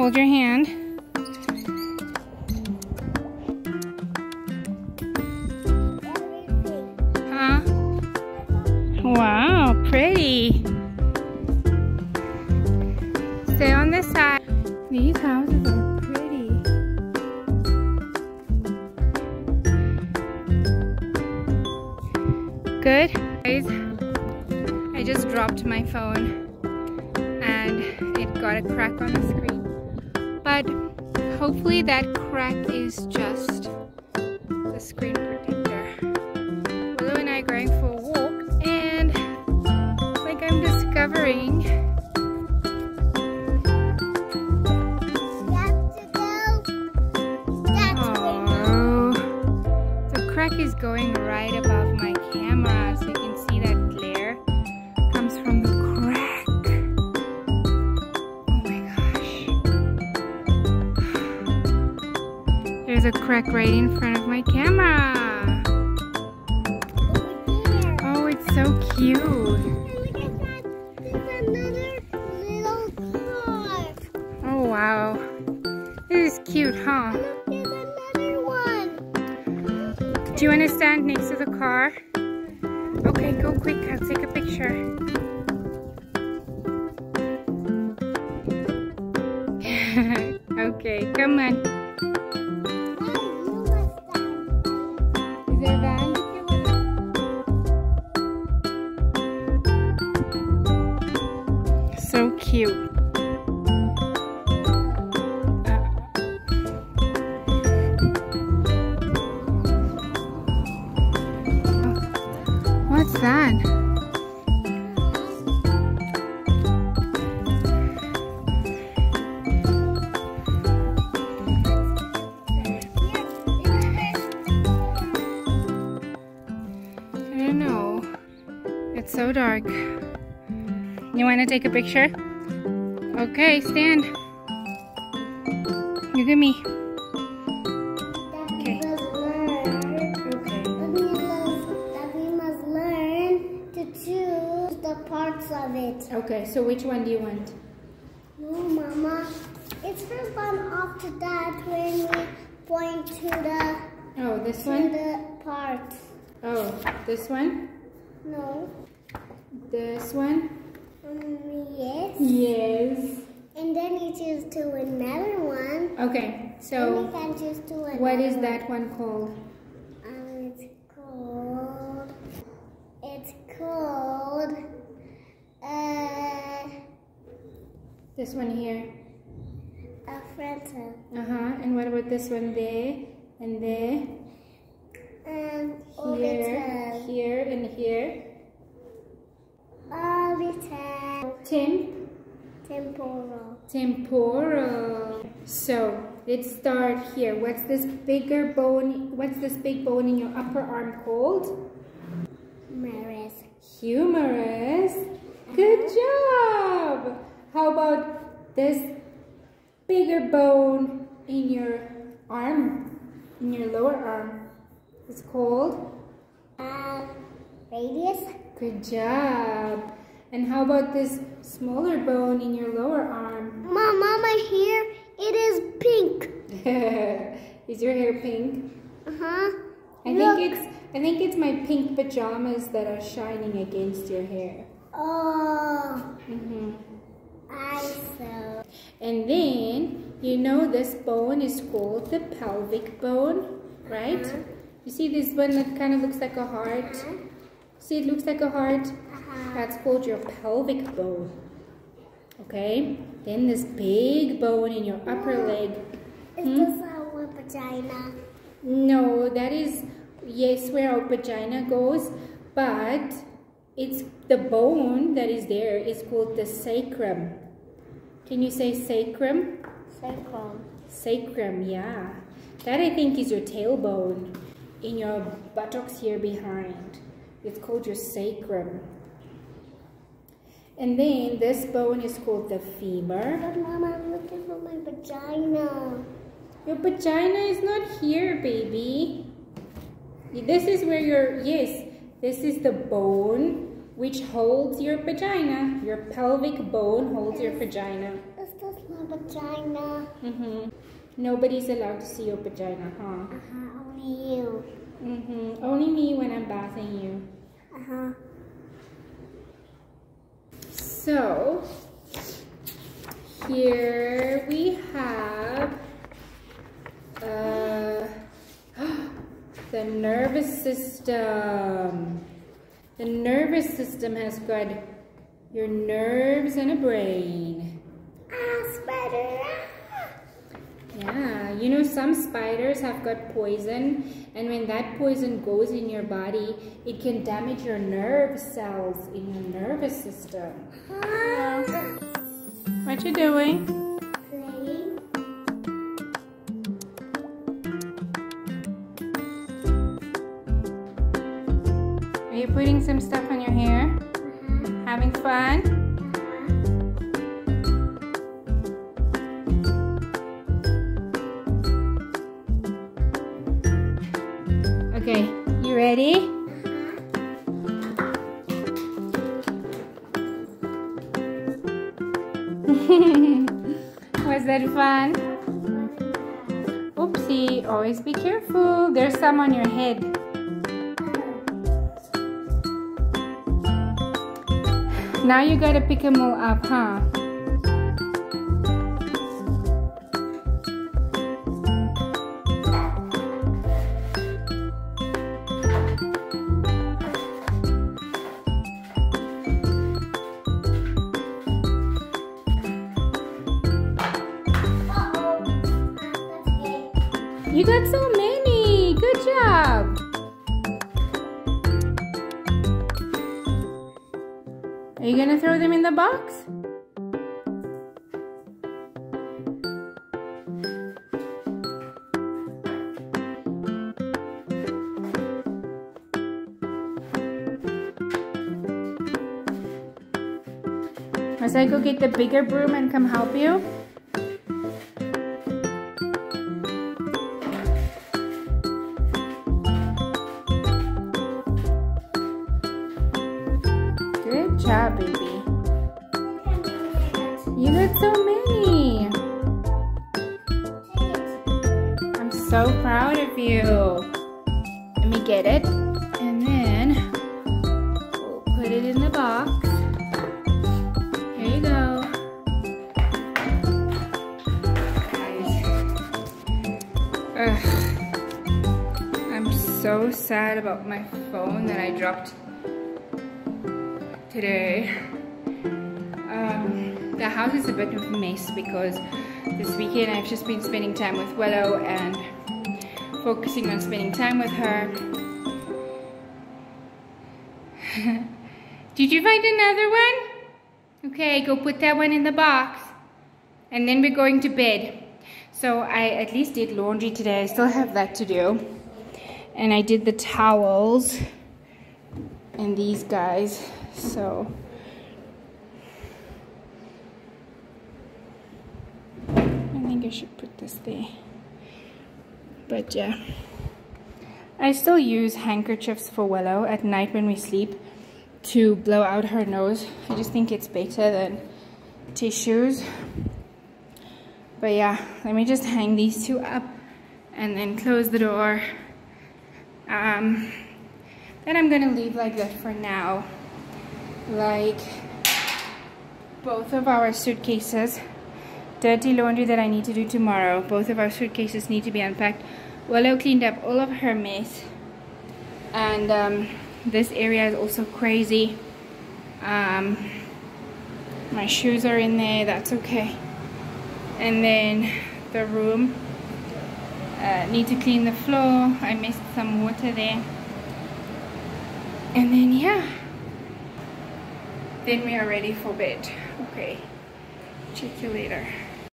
hold your hand. Huh? Wow, pretty. Stay on this side. These houses are pretty. Good. Guys, I just dropped my phone and it got a crack on the screen. But hopefully that crack is just the screen protector. Willow and I are going for a walk and like I'm discovering Oh, the crack is going right above my camera, so a crack right in front of my camera. Oh, it's so cute. Oh wow. This is cute, huh? Do you want to stand next to the car? Okay, go quick. I'll take a picture. okay, come on. So dark. You want to take a picture? Okay, stand. Look at me. Okay. Parts of it. Okay, so which one do you want? No, Mama. It's first one after that when we point to the Oh, this to one? the parts. Oh, this one? No. This one? Um, yes. Yes. And then you choose to another one. Okay, so you can choose to another what is that one called? Um, it's called. It's called. Uh, This one here. a Fanta. Uh-huh. And what about this one there? And there? Um, Here, orbital. here, and here. Orbital. Tim? Temporal. Temporal. So, let's start here. What's this bigger bone? What's this big bone in your upper arm called? Maris. Humerus. Good job. How about this bigger bone in your arm, in your lower arm? It's called? Uh, radius. Good job. And how about this smaller bone in your lower arm? Mom, Mama, here it is pink. Is your hair pink? Uh huh. I think it's I think it's my pink pajamas that are shining against your hair. Oh, hmm I saw. And then you know this bone is called the pelvic bone, right? Uh-huh. You see this one that kind of looks like a heart. See, it looks like a heart. That's called your pelvic bone. Okay. Then this big bone in your upper leg. Is Hmm? this our vagina? No, that is yes where our vagina goes, but it's the bone that is there is called the sacrum. Can you say sacrum? Sacrum. Sacrum, yeah. That I think is your tailbone in your buttocks here behind. It's called your sacrum. And then this bone is called the femur. But Mama, I'm looking for my vagina. Your vagina is not here, baby. This is where your, yes, this is the bone which holds your vagina. Your pelvic bone holds your vagina. Is this my vagina. Mm-hmm. Nobody's allowed to see your vagina, huh? Uh-huh, only you. Mm-hmm. Only me when I'm bathing you. Uh-huh. So, here we have uh, the nervous system. The nervous system has got your nerves and a brain. Yeah, you know some spiders have got poison and when that poison goes in your body, it can damage your nerve cells in your nervous system. What you doing? Playing. Are you putting some stuff on your hair? Uh-huh. Having fun? Uh-huh. Was that fun? Oopsie, always be careful. There's some on your head. Now you gotta pick them all up, huh? You gonna throw them in the box? Must I go get the bigger broom and come help you? Good baby. You got so many. I'm so proud of you. Let me get it. And then we'll put it in the box. Here you go. Ugh. I'm so sad about my phone that I dropped today. Um, the house is a bit of a mess because this weekend I've just been spending time with Willow and focusing on spending time with her. Did you find another one? Okay, go put that one in the box. And then we're going to bed. So I at least did laundry today. I still have that to do. And I did the towels and these guys. So I think I should put this there. But yeah. I still use handkerchiefs for Willow at night when we sleep to blow out her nose. I just think it's better than tissues. But yeah, let me just hang these two up and then close the door. Um, then I'm gonna leave like that for now. Like both of our suitcases, dirty laundry that I need to do tomorrow. Both of our suitcases need to be unpacked. Willow cleaned up all of her mess. And um, this area is also crazy. Um, my shoes are in there, that's okay. And then the room, uh, need to clean the floor. I missed some water there. And then yeah, then we are ready for bed. Okay, check you later.